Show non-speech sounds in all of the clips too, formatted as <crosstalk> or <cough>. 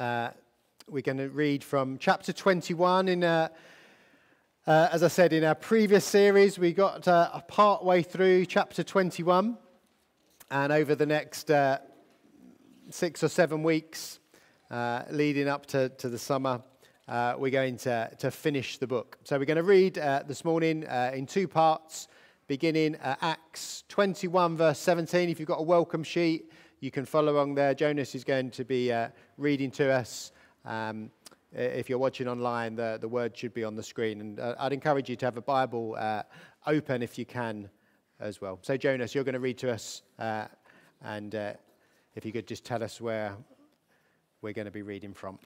Uh, we're going to read from chapter 21. In, uh, uh, as I said in our previous series, we got uh, a part way through chapter 21. And over the next uh, six or seven weeks leading up to, to the summer, we're going to, to finish the book. So we're going to read this morning in two parts, beginning Acts 21, verse 17. If you've got a welcome sheet, you can follow along there. Jonas is going to be uh, reading to us. Um, if you're watching online, the, the word should be on the screen. And uh, I'd encourage you to have a Bible uh, open if you can as well. So, Jonas, you're going to read to us. Uh, and uh, if you could just tell us where we're going to be reading from.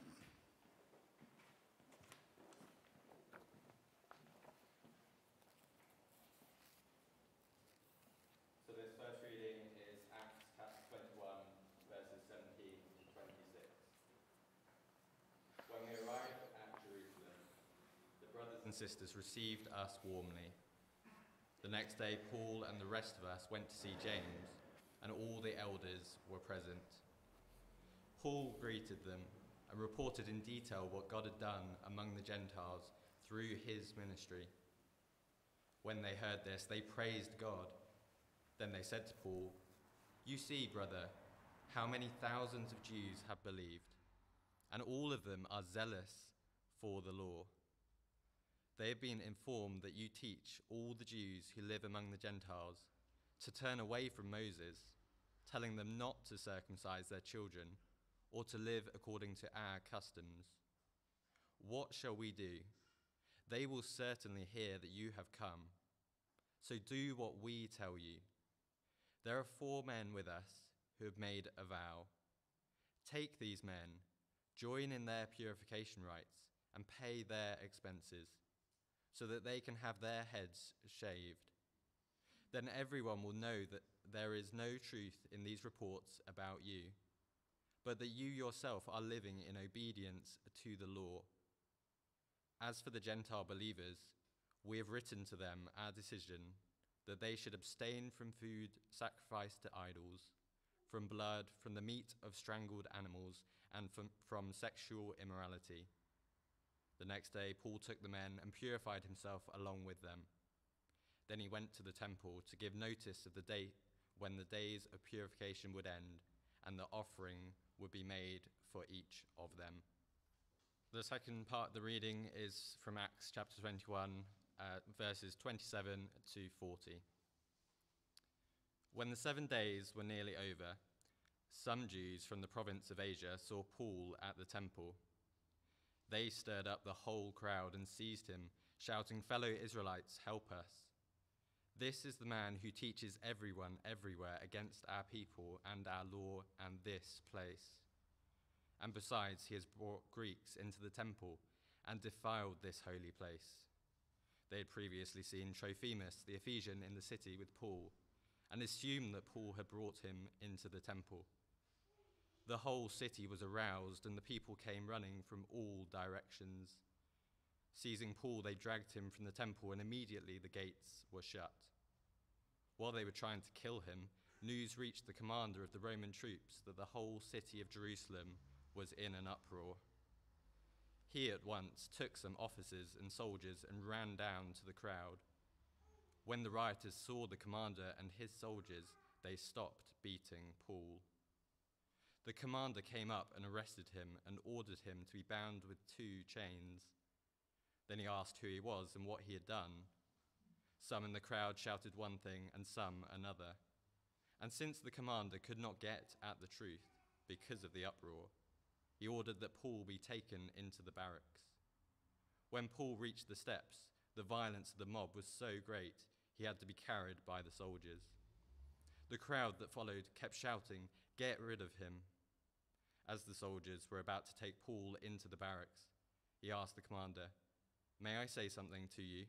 And sisters received us warmly. The next day, Paul and the rest of us went to see James, and all the elders were present. Paul greeted them and reported in detail what God had done among the Gentiles through his ministry. When they heard this, they praised God. Then they said to Paul, You see, brother, how many thousands of Jews have believed, and all of them are zealous for the law. They have been informed that you teach all the Jews who live among the Gentiles to turn away from Moses, telling them not to circumcise their children or to live according to our customs. What shall we do? They will certainly hear that you have come. So do what we tell you. There are four men with us who have made a vow. Take these men, join in their purification rites, and pay their expenses so that they can have their heads shaved. Then everyone will know that there is no truth in these reports about you, but that you yourself are living in obedience to the law. As for the Gentile believers, we have written to them our decision that they should abstain from food sacrificed to idols, from blood, from the meat of strangled animals, and from, from sexual immorality. The next day, Paul took the men and purified himself along with them. Then he went to the temple to give notice of the date when the days of purification would end and the offering would be made for each of them. The second part of the reading is from Acts chapter 21, uh, verses 27 to 40. When the seven days were nearly over, some Jews from the province of Asia saw Paul at the temple they stirred up the whole crowd and seized him, shouting, Fellow Israelites, help us. This is the man who teaches everyone everywhere against our people and our law and this place. And besides, he has brought Greeks into the temple and defiled this holy place. They had previously seen Trophimus, the Ephesian, in the city with Paul, and assumed that Paul had brought him into the temple. The whole city was aroused, and the people came running from all directions. Seizing Paul, they dragged him from the temple, and immediately the gates were shut. While they were trying to kill him, news reached the commander of the Roman troops that the whole city of Jerusalem was in an uproar. He at once took some officers and soldiers and ran down to the crowd. When the rioters saw the commander and his soldiers, they stopped beating Paul. The commander came up and arrested him and ordered him to be bound with two chains. Then he asked who he was and what he had done. Some in the crowd shouted one thing and some another. And since the commander could not get at the truth because of the uproar, he ordered that Paul be taken into the barracks. When Paul reached the steps, the violence of the mob was so great he had to be carried by the soldiers. The crowd that followed kept shouting, Get rid of him! As the soldiers were about to take Paul into the barracks, he asked the commander, May I say something to you?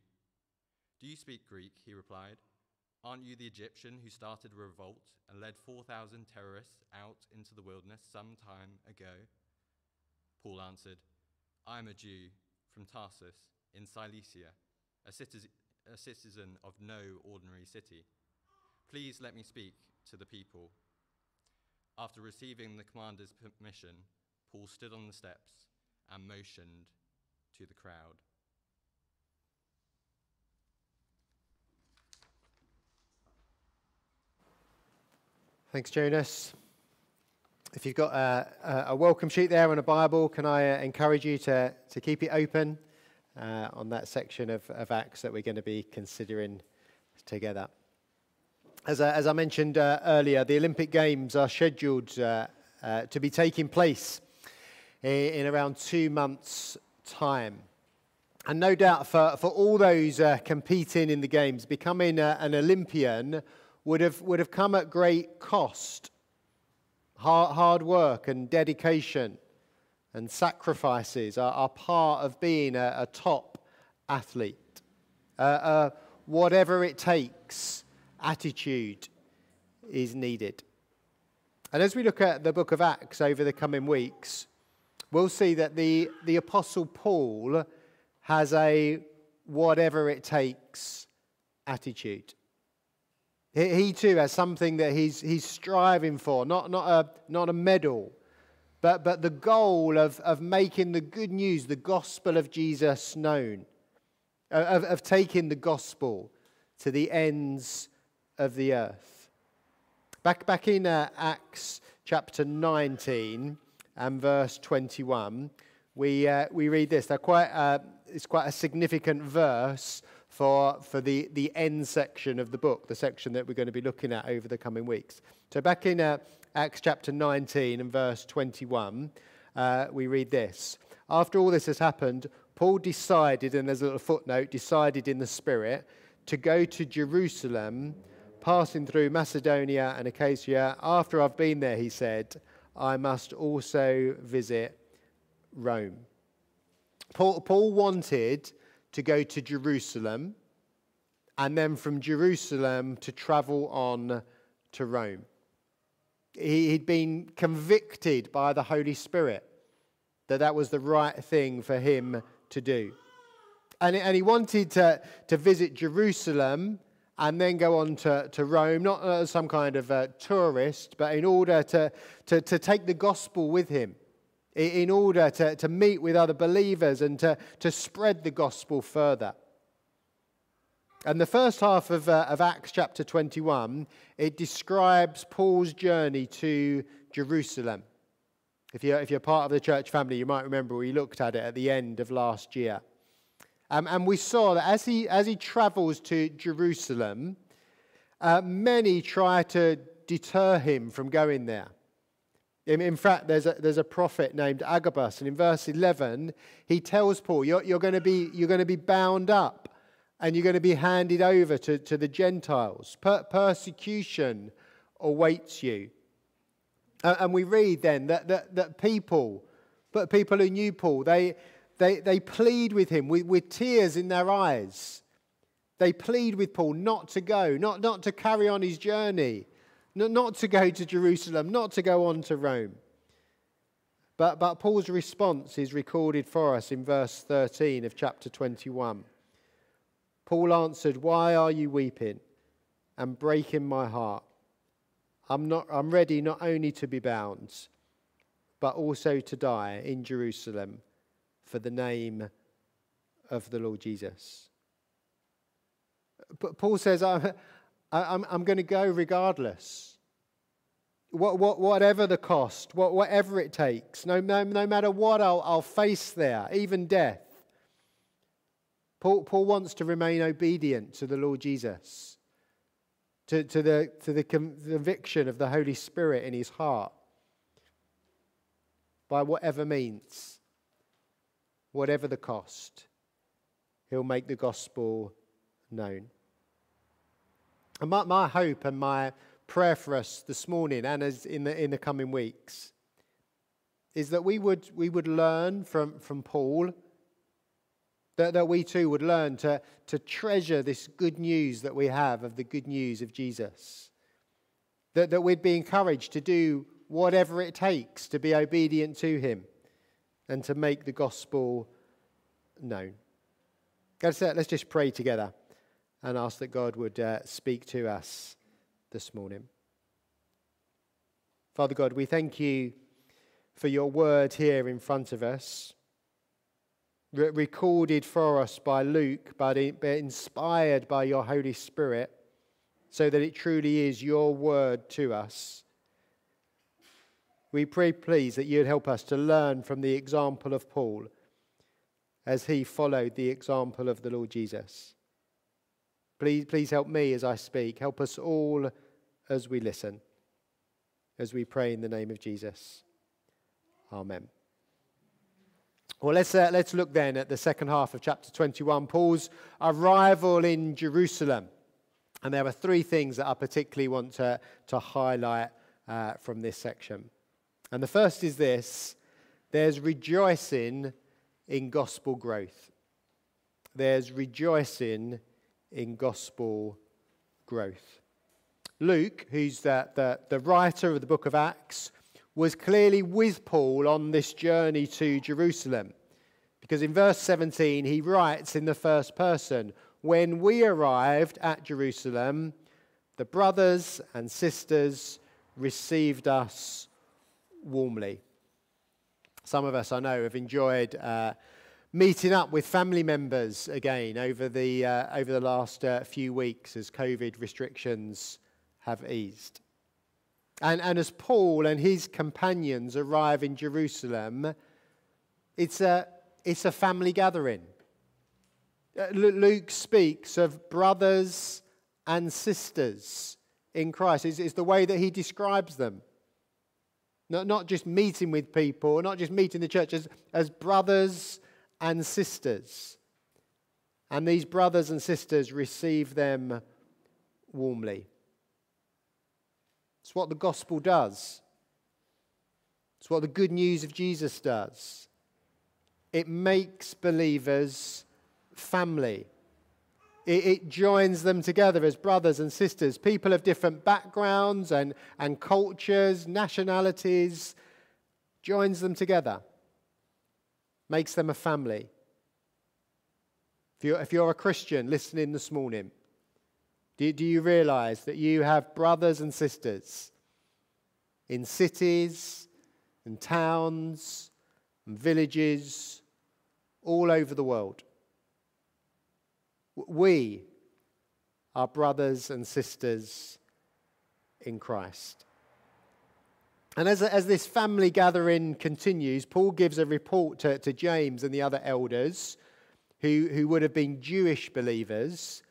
Do you speak Greek? He replied. Aren't you the Egyptian who started a revolt and led 4,000 terrorists out into the wilderness some time ago? Paul answered, I am a Jew from Tarsus in Cilicia, a citizen, a citizen of no ordinary city. Please let me speak to the people. After receiving the commander's permission, Paul stood on the steps and motioned to the crowd. Thanks, Jonas. If you've got a, a welcome sheet there and a Bible, can I uh, encourage you to, to keep it open uh, on that section of, of Acts that we're going to be considering together? As I, as I mentioned uh, earlier, the Olympic Games are scheduled uh, uh, to be taking place in, in, around two months' time. And no doubt for, for all those uh, competing in the Games, becoming an Olympian would have, would have come at great cost. Hard, hard work and dedication and sacrifices are, are part of being a, a top athlete. Uh, uh, whatever it takes, attitude is needed. And as we look at the book of Acts over the coming weeks, we'll see that the, the Apostle Paul has a whatever it takes attitude. He, too has something that he's, he's striving for, not, not, a, not a medal, but, but the goal of, of making the good news, the gospel of Jesus known, of, of taking the gospel to the ends of the earth. Back, back in uh, Acts chapter 19 and verse 21, we, uh, we read this. They're quite, uh, it's quite a significant verse for, for the, the end section of the book, the section that we're going to be looking at over the coming weeks. So, back in uh, Acts chapter 19 and verse 21, uh, we read this. After all this has happened, Paul decided, and there's a little footnote, decided in the Spirit to go to Jerusalem, passing through Macedonia and Achaia. After I've been there, he said, I must also visit Rome. Paul, Paul wanted to go to Jerusalem, and then from Jerusalem to travel on to Rome. He'd been convicted by the Holy Spirit that that was the right thing for him to do. And, and he wanted to, to visit Jerusalem and then go on to, to Rome, not as some kind of a tourist, but in order to, to, to take the gospel with him in order to, to meet with other believers and to, to spread the gospel further. And the first half of, uh, of Acts chapter 21, it describes Paul's journey to Jerusalem. If you're, if you're part of the church family, you might remember we looked at it at the end of last year. Um, and we saw that as he, as he travels to Jerusalem, uh, many try to deter him from going there. In, in fact, there's a, there's a prophet named Agabus, and in verse 11, he tells Paul, You're, you're going to be, you're going to be bound up and you're going to be handed over to, to the Gentiles. Per- persecution awaits you. Uh, and we read then that, that, that people, but people who knew Paul, they, they, they plead with him with, with tears in their eyes. They plead with Paul not to go, not, not to carry on his journey, not to go to Jerusalem, not to go on to Rome. But, but Paul's response is recorded for us in verse 13 of chapter 21. Paul answered, Why are you weeping and breaking my heart? I'm, not, I'm ready not only to be bound, but also to die in Jerusalem for the name of the Lord Jesus. But Paul says, I'm, I'm, I'm going to go regardless. What, what, whatever the cost, what, whatever it takes, no, no, no matter what I'll, I'll face there, even death. Paul, Paul wants to remain obedient to the Lord Jesus, to, to, the, to the conviction of the Holy Spirit in his heart, by whatever means, whatever the cost. He'll make the gospel known. And my, my hope and my prayer for us this morning and as in the, in the coming weeks is that we would, we would learn from, from Paul, that, that we too would learn to, to treasure this good news that we have of the good news of Jesus. That, that we'd be encouraged to do whatever it takes to be obedient to him and to make the gospel known. Let's, let's just pray together and ask that God would uh, speak to us this morning. Father God, we thank you for your word here in front of us, re- recorded for us by Luke, but inspired by your Holy Spirit, so that it truly is your word to us. We pray, please, that you'd help us to learn from the example of Paul as he followed the example of the Lord Jesus. Please, please help me as I speak. Help us all as we listen, as we pray in the name of Jesus. Amen. Well, let's, uh, let's look then at the second half of chapter 21, Paul's arrival in Jerusalem. And there are three things that I particularly want to, to highlight uh, from this section. And the first is this there's rejoicing in gospel growth. There's rejoicing in gospel growth. Luke, who's the, the, the writer of the book of Acts, was clearly with Paul on this journey to Jerusalem. Because in verse 17, he writes in the first person When we arrived at Jerusalem, the brothers and sisters received us warmly. Some of us, I know, have enjoyed uh, meeting up with family members again over the, uh, over the last uh, few weeks as COVID restrictions have eased. And, and as Paul and his companions arrive in Jerusalem, it's a, it's a family gathering. Uh, Luke speaks of brothers and sisters in Christ. is the way that he describes them. Not, not just meeting with people, not just meeting the church, as, as brothers and sisters. And these brothers and sisters receive them warmly. It's what the gospel does. It's what the good news of Jesus does. It makes believers family. It, it, joins them together as brothers and sisters, people of different backgrounds and, and cultures, nationalities, joins them together, makes them a family. If you're, if you're a Christian listening this morning, do, do you realize that you have brothers and sisters in cities and towns and villages all over the world? We are brothers and sisters in Christ. And as, as this family gathering continues, Paul gives a report to, to James and the other elders who, who would have been Jewish believers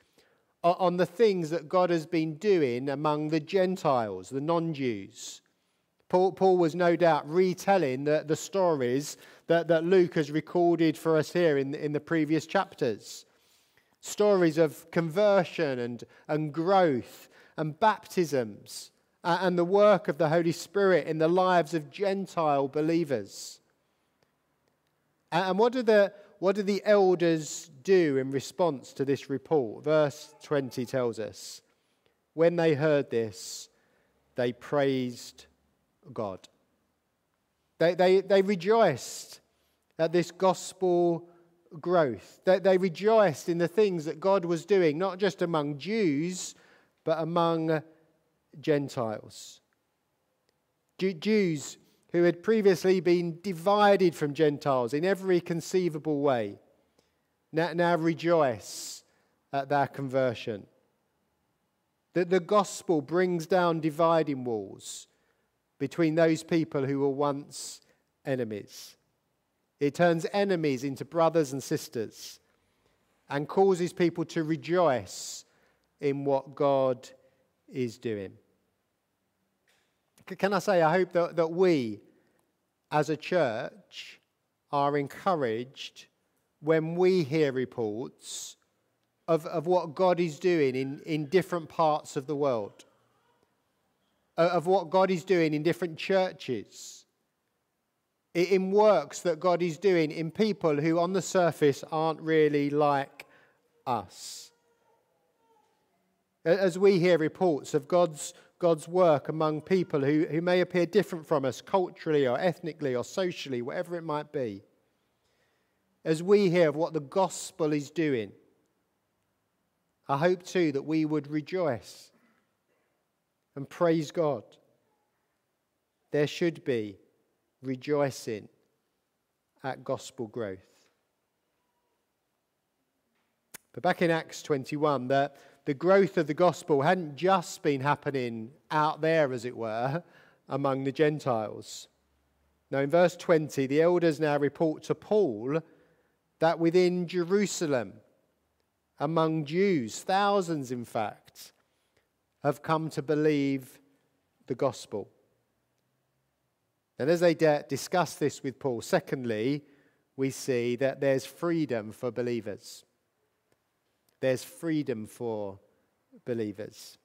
on the things that God has been doing among the Gentiles, the non Jews. Paul, Paul, was no doubt retelling the, the stories that, that Luke has recorded for us here in, in the previous chapters. Stories of conversion and, and growth and baptisms and the work of the Holy Spirit in the lives of Gentile believers. And what do the, what do the elders do in response to this report? Verse 20 tells us when they heard this, they praised God. They, they, they rejoiced at this gospel growth. They, they rejoiced in the things that God was doing, not just among Jews, but among Gentiles. Jews who had previously been divided from Gentiles in every conceivable way, now, now rejoice at their conversion. That the gospel brings down dividing walls between those people who were once enemies. It turns enemies into brothers and sisters and causes people to rejoice in what God is doing. Can I say, I hope that, that we as a church are encouraged when we hear reports of, of what God is doing in, in different parts of the world, of what God is doing in different churches, in works that God is doing in people who on the surface aren't really like us. As we hear reports of God's God's work among people who, who may appear different from us culturally or ethnically or socially, whatever it might be. As we hear of what the gospel is doing, I hope too that we would rejoice and praise God. There should be rejoicing at gospel growth. But back in Acts 21, the, the growth of the gospel hadn't just been happening out there, as it were, among the Gentiles. Now, in verse 20, the elders now report to Paul that within Jerusalem, among Jews, thousands in fact, have come to believe the gospel. And as they discuss this with Paul, secondly, we see that there's freedom for believers. There's freedom for believers.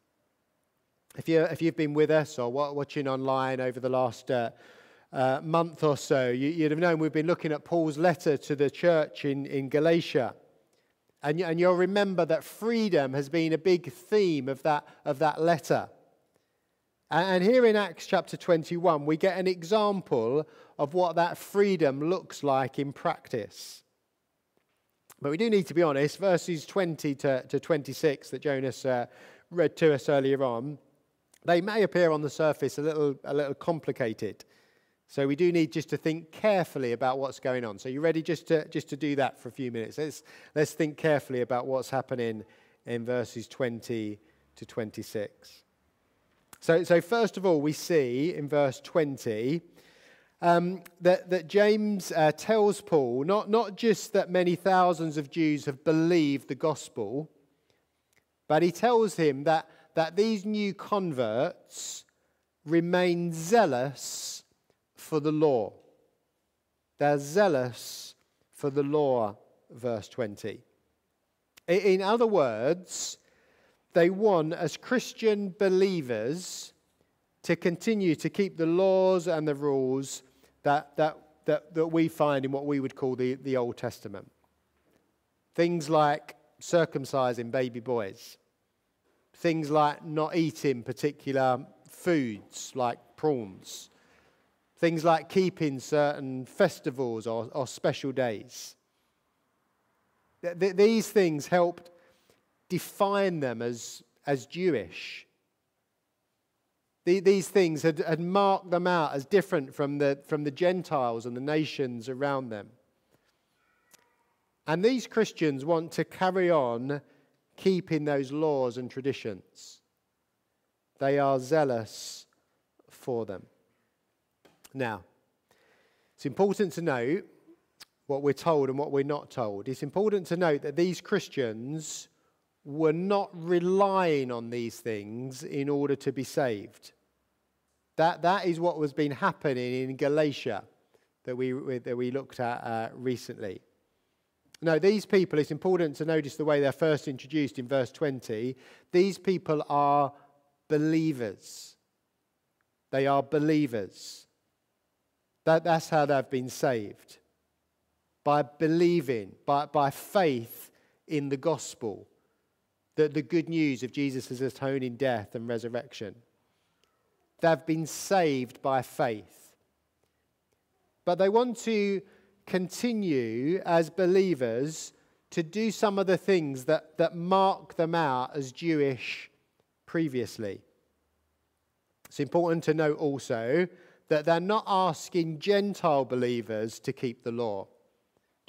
If, you, if you've been with us or watching online over the last uh, uh, month or so, you, would have known we've been looking at Paul's letter to the church in, in Galatia. And, and you'll remember that freedom has been a big theme of that, of that letter. And here in Acts chapter 21, we get an example of what that freedom looks like in practice. But we do need to be honest, verses 20 to, to 26 that Jonas uh, read to us earlier on, they may appear on the surface a little, a little complicated. So we do need just to think carefully about what's going on. So you ready just to, just to do that for a few minutes? Let's, let's think carefully about what's happening in verses 20 to 26. So, so first of all, we see in verse 20 um, that, that James uh, tells Paul not, not just that many thousands of Jews have believed the gospel, but he tells him that, that these new converts remain zealous for the law. They're zealous for the law, verse 20. In other words, they want, as Christian believers, to continue to keep the laws and the rules that, that, that, that we find in what we would call the, the Old Testament. Things like circumcising baby boys, things like not eating particular foods like prawns, things like keeping certain festivals or, or special days. Th- th- these things helped define them as, as Jewish. The, these things had, had marked them out as different from the, from the Gentiles and the nations around them. And these Christians want to carry on keeping those laws and traditions. They are zealous for them. Now, it's important to note what we're told and what we're not told. It's important to note that these Christians were not relying on these things in order to be saved. That, that is what was been happening in Galatia that we, that we looked at uh, recently. Now, these people, it's important to notice the way they're first introduced in verse 20. These people are believers. They are believers. That, that's how they've been saved. By believing, by, by faith in the gospel the, the good news of Jesus' atoning death and resurrection. They've been saved by faith. But they want to continue as believers to do some of the things that, that mark them out as Jewish previously. It's important to note also that they're not asking Gentile believers to keep the law.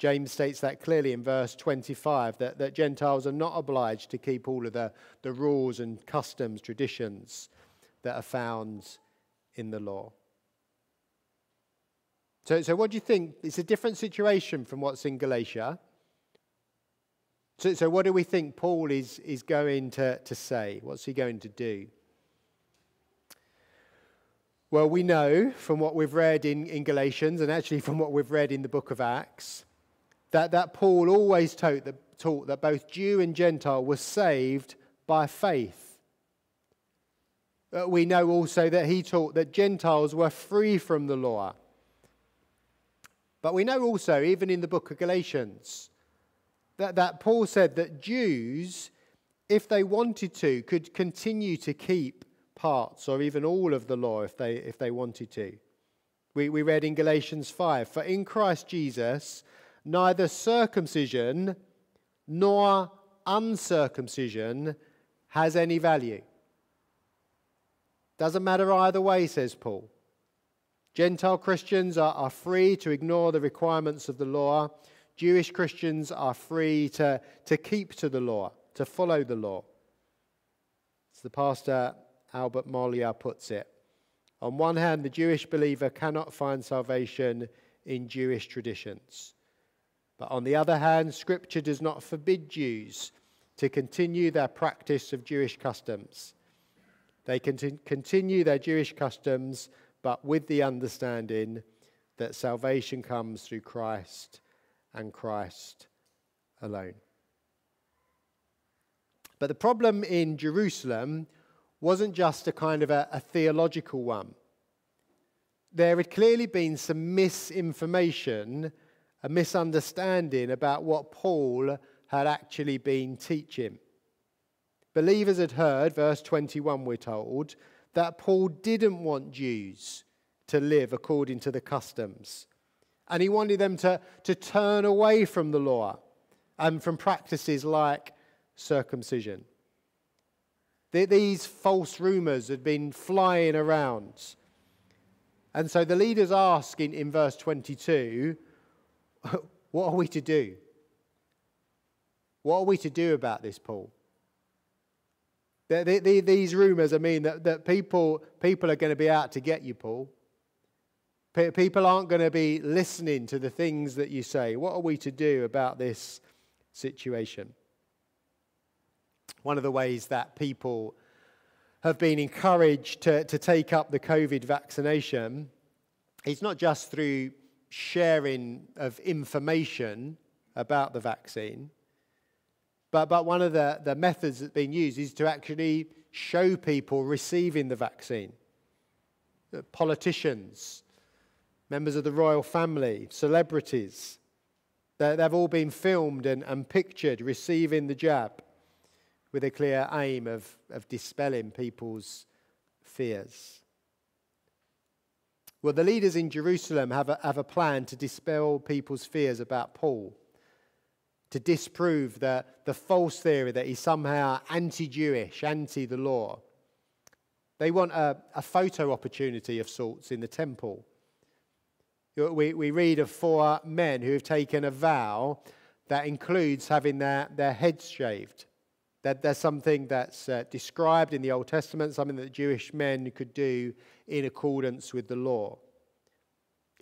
James states that clearly in verse 25 that, that Gentiles are not obliged to keep all of the, the rules and customs, traditions that are found in the law. So, so what do you think? It's a different situation from what's in Galatia. So, so what do we think Paul is, is going to, to say? What's he going to do? Well, we know from what we've read in, in Galatians and actually <laughs> from what we've read in the book of Acts that, that Paul always taught that, taught that both Jew and Gentile were saved by faith. Uh, we know also that he taught that Gentiles were free from the law. But we know also, even in the book of Galatians, that, that Paul said that Jews, if they wanted to, could continue to keep parts or even all of the law if they, if they wanted to. We, we read in Galatians 5 For in Christ Jesus, neither circumcision nor uncircumcision has any value. Doesn't matter either way, says Paul. Gentile Christians are, are free to ignore the requirements of the law. Jewish Christians are free to, to keep to the law, to follow the law. As the pastor Albert Mohler puts it, on one hand, the Jewish believer cannot find salvation in Jewish traditions. But on the other hand, Scripture does not forbid Jews to continue their practice of Jewish customs. They can continue their Jewish customs, but with the understanding that salvation comes through Christ and Christ alone. But the problem in Jerusalem wasn't just a kind of a, a theological one. There had clearly been some misinformation, a misunderstanding about what Paul had actually been teaching. Believers had heard, verse 21, we're told, that Paul didn't want Jews to live according to the customs. And he wanted them to, to turn away from the law and from practices like circumcision. These false rumors had been flying around. And so the leaders ask in, in verse 22 <laughs> what are we to do? What are we to do about this, Paul? The, the, the, these rumors, I mean, that, that people, people are going to be out to get you, Paul. People aren't going to be listening to the things that you say. What are we to do about this situation? One of the ways that people have been encouraged to, to take up the COVID vaccination is not just through sharing of information about the vaccine, but, but one of the, the methods that's being used is to actually show people receiving the vaccine. Uh, politicians, members of the royal family, celebrities, they've all been filmed and, and pictured receiving the jab with a clear aim of, of dispelling people's fears. Well, the leaders in Jerusalem have a, have a plan to dispel people's fears about Paul, to disprove the, the false theory that he's somehow anti Jewish, anti the law. They want a, a photo opportunity of sorts in the temple. We, we read of four men who have taken a vow that includes having their, their heads shaved. That there's something that's uh, described in the Old Testament, something that Jewish men could do in accordance with the law.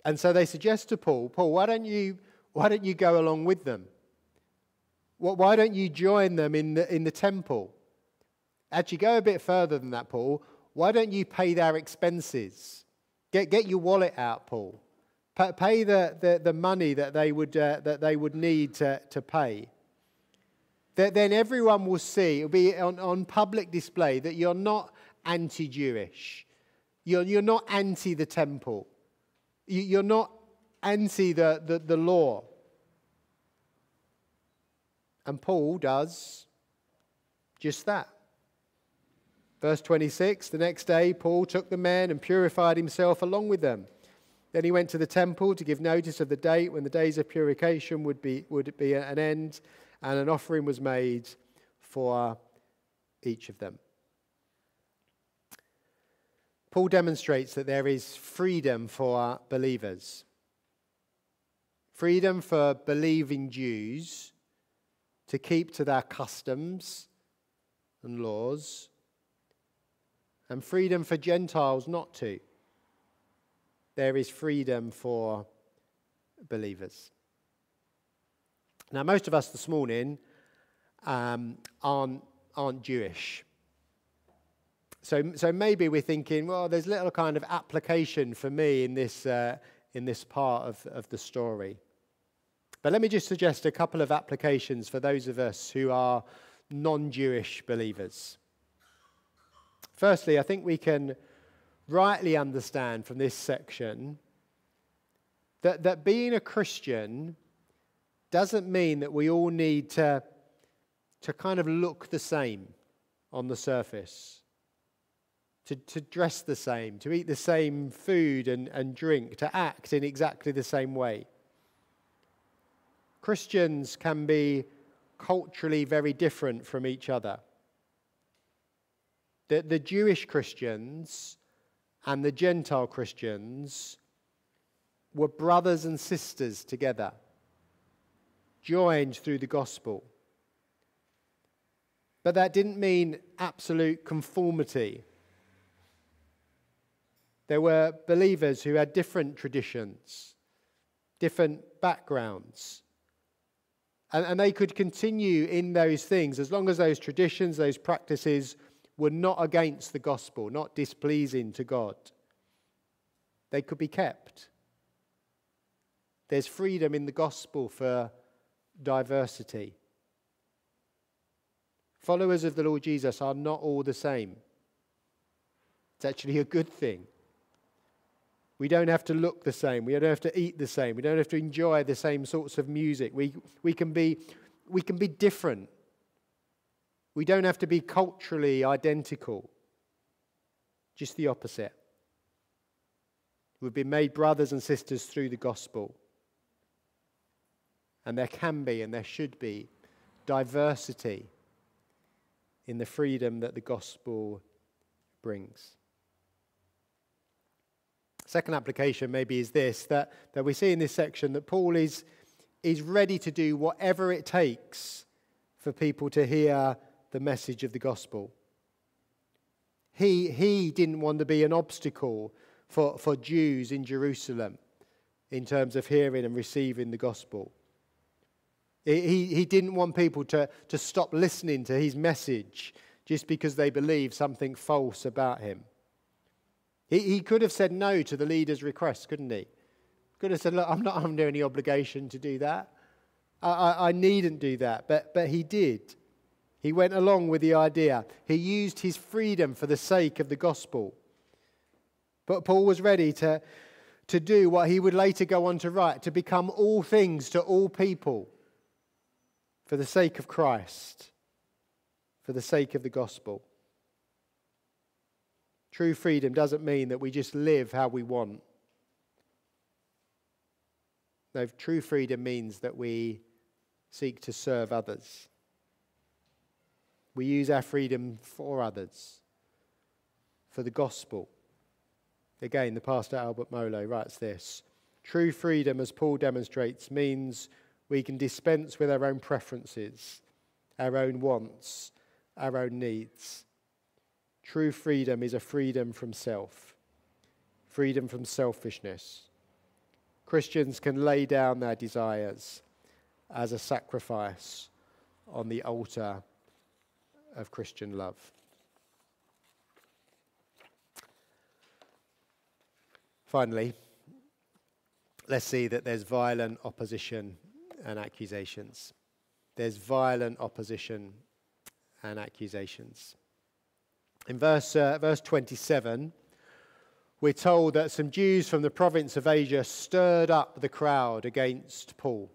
And so they suggest to Paul, Paul, why don't you, why don't you go along with them? Why don't you join them in the, in the temple? Actually, go a bit further than that, Paul. Why don't you pay their expenses? Get, get your wallet out, Paul. Pay the, the, the money that they would, uh, that they would need to, to pay that then everyone will see, it'll be on, on public display, that you're not anti Jewish. You're, you're not anti the temple. You're not anti the, the, the law. And Paul does just that. Verse 26 The next day, Paul took the men and purified himself along with them. Then he went to the temple to give notice of the date when the days of purification would be, would be an end and an offering was made for each of them. Paul demonstrates that there is freedom for believers. Freedom for believing Jews to keep to their customs and laws, and freedom for Gentiles not to. There is freedom for believers. Now, most of us this morning um, aren't, aren't Jewish. So, so maybe we're thinking, well, there's little kind of application for me in this, uh, in this part of, of the story. But let me just suggest a couple of applications for those of us who are non Jewish believers. Firstly, I think we can rightly understand from this section that, that being a Christian doesn't mean that we all need to, to kind of look the same on the surface, to, to dress the same, to eat the same food and, and drink, to act in exactly the same way. Christians can be culturally very different from each other. The, the Jewish Christians and the Gentile Christians were brothers and sisters together, joined through the gospel. But that didn't mean absolute conformity. There were believers who had different traditions, different backgrounds. And, and, they could continue in those things as long as those traditions, those practices were not against the gospel, not displeasing to God. They could be kept. There's freedom in the gospel for diversity. Followers of the Lord Jesus are not all the same. It's actually a good thing. We don't have to look the same. We don't have to eat the same. We don't have to enjoy the same sorts of music. We, we, can, be, we can be different. We don't have to be culturally identical. Just the opposite. We've been made brothers and sisters through the gospel. And there can be and there should be diversity in the freedom that the gospel brings. Second application, maybe, is this that, that we see in this section that Paul is, is ready to do whatever it takes for people to hear the message of the gospel. He, he didn't want to be an obstacle for, for Jews in Jerusalem in terms of hearing and receiving the gospel. He, he didn't want people to, to stop listening to his message just because they believe something false about him. He, he could have said no to the leader's request, couldn't he? Could have said, Look, I'm not under any obligation to do that. I, I, I needn't do that. But, but he did. He went along with the idea. He used his freedom for the sake of the gospel. But Paul was ready to, to do what he would later go on to write to become all things to all people for the sake of Christ, for the sake of the gospel. True freedom doesn't mean that we just live how we want. No, true freedom means that we seek to serve others. We use our freedom for others, for the gospel. Again, the pastor Albert Mohler writes this True freedom, as Paul demonstrates, means we can dispense with our own preferences, our own wants, our own needs. True freedom is a freedom from self, freedom from selfishness. Christians can lay down their desires as a sacrifice on the altar of Christian love. Finally, let's see that there's violent opposition and accusations. There's violent opposition and accusations. In verse, uh, verse 27, we're told that some Jews from the province of Asia stirred up the crowd against Paul.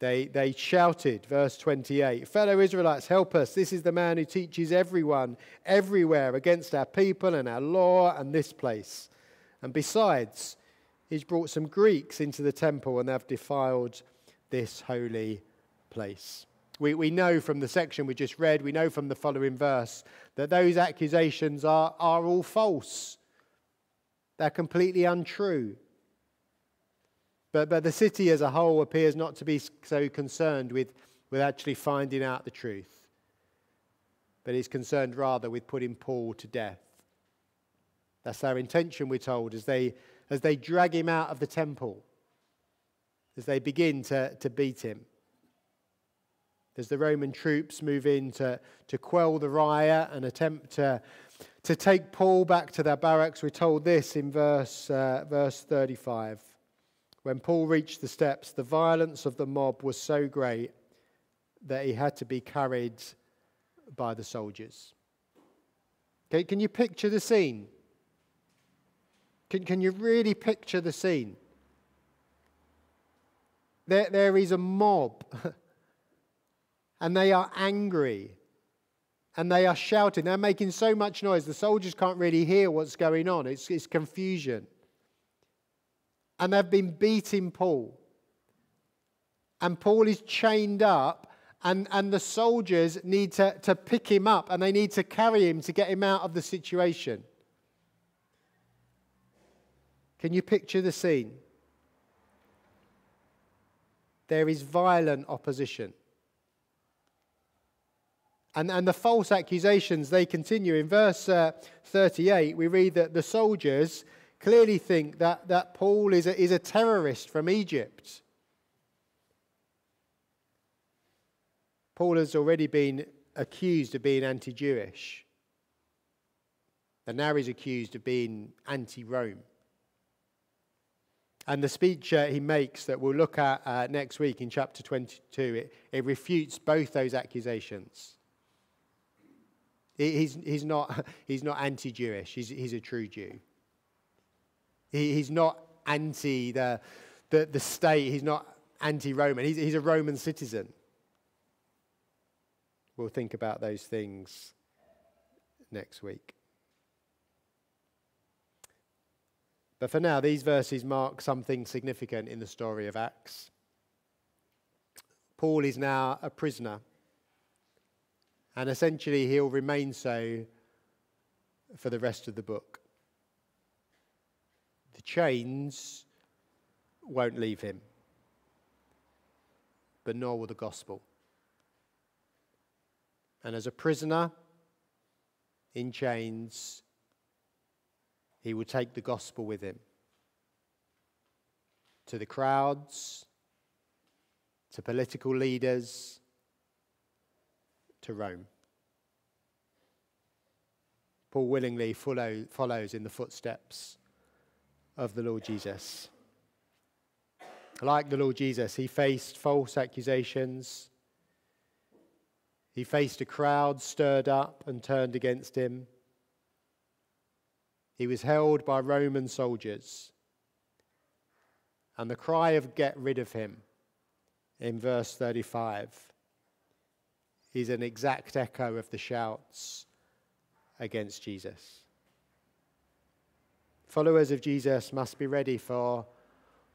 They, they shouted, verse 28, Fellow Israelites, help us. This is the man who teaches everyone, everywhere, against our people and our law and this place. And besides, he's brought some Greeks into the temple and they've defiled this holy place. We, we know from the section we just read, we know from the following verse, that those accusations are, are all false. They're completely untrue. But, but the city as a whole appears not to be so concerned with, with actually finding out the truth, but is concerned rather with putting Paul to death. That's their intention, we're told, as they, as they drag him out of the temple as they begin to, to beat him. As the Roman troops move in to, to quell the riot and attempt to, to take Paul back to their barracks, we're told this in verse, uh, verse 35. When Paul reached the steps, the violence of the mob was so great that he had to be carried by the soldiers. Okay, can you picture the scene? Can, can you really picture the scene? There, there is a mob, <laughs> and they are angry, and they are shouting. They're making so much noise, the soldiers can't really hear what's going on. It's, it's confusion. And they've been beating Paul. And Paul is chained up, and, and the soldiers need to, to pick him up, and they need to carry him to get him out of the situation. Can you picture the scene? There is violent opposition. And, and the false accusations, they continue. In verse uh, 38, we read that the soldiers clearly think that, that Paul is a, is a terrorist from Egypt. Paul has already been accused of being anti Jewish. And now he's accused of being anti Rome. And the speech uh, he makes that we'll look at uh, next week in chapter 22, it, it refutes both those accusations. He's, he's not, <laughs> he's not anti Jewish, he's, he's a true Jew. He, he's not anti the, the, the state, he's not anti Roman, he's, he's a Roman citizen. We'll think about those things next week. But for now, these verses mark something significant in the story of Acts. Paul is now a prisoner and essentially, he'll remain so for the rest of the book. The chains won't leave him, but nor will the gospel. And as a prisoner in chains, he will take the gospel with him to the crowds, to political leaders, to Rome. Paul willingly follow, follows in the footsteps of the Lord Jesus. Like the Lord Jesus, he faced false accusations. He faced a crowd stirred up and turned against him. He was held by Roman soldiers. And the cry of get rid of him in verse 35 is an exact echo of the shouts against Jesus. Followers of Jesus must be ready for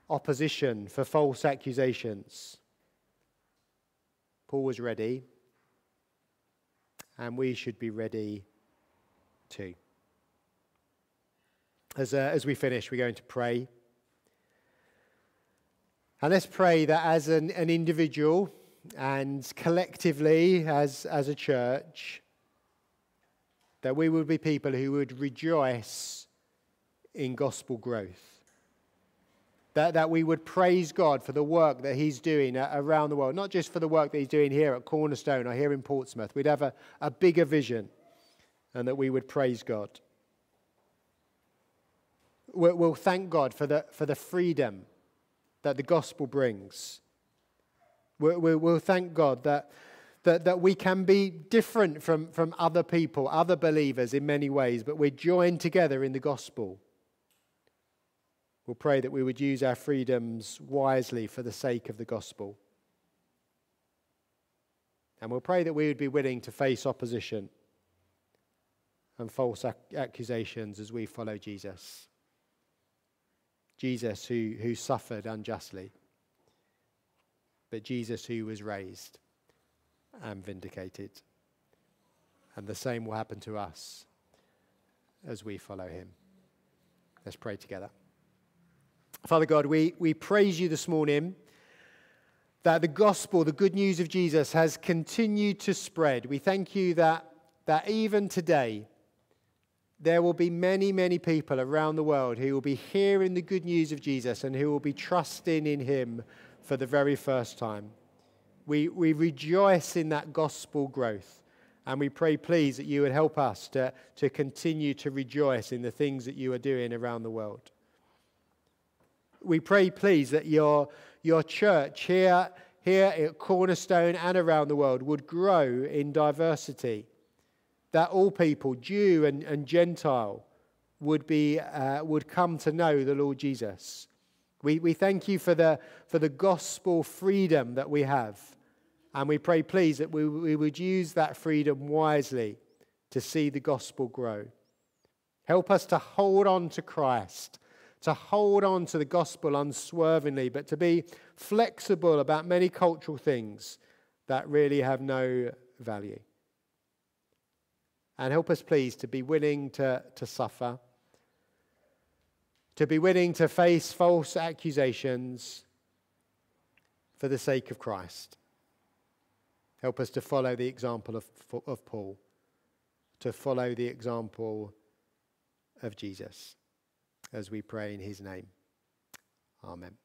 opposition, for false accusations. Paul was ready, and we should be ready too. As, uh, as we finish, we're going to pray. And let's pray that as an, an individual, and collectively as, as a church, that we would be people who would rejoice in gospel growth. That, that we would praise God for the work that He's doing around the world, not just for the work that He's doing here at Cornerstone or here in Portsmouth. We'd have a, a bigger vision and that we would praise God. We'll, we'll thank God for the, for the freedom that the gospel brings We'll, we'll thank God that, that, that we can be different from, from other people, other believers in many ways, but we're joined together in the gospel. We'll pray that we would use our freedoms wisely for the sake of the gospel. And we'll pray that we would be willing to face opposition and false ac- accusations as we follow Jesus. Jesus, who, who suffered unjustly but Jesus who was raised and vindicated. And the same will happen to us as we follow him. Let's pray together. Father God, we, we praise you this morning that the gospel, the good news of Jesus, has continued to spread. We thank you that, that even today, there will be many, many people around the world who will be hearing the good news of Jesus and who will be trusting in him for the very first time. We, we rejoice in that gospel growth. And we pray, please, that you would help us to, to continue to rejoice in the things that you are doing around the world. We pray, please, that your, your church here, here at Cornerstone and around the world would grow in diversity. That all people, Jew and, and Gentile, would, be, uh, would come to know the Lord Jesus. We, we thank you for the, for the gospel freedom that we have. And we pray, please, that we, we would use that freedom wisely to see the gospel grow. Help us to hold on to Christ, to hold on to the gospel unswervingly, but to be flexible about many cultural things that really have no value. And help us, please, to be willing to, to suffer to be willing to face false accusations for the sake of Christ. Help us to follow the example of, of Paul, to follow the example of Jesus, as we pray in his name. Amen.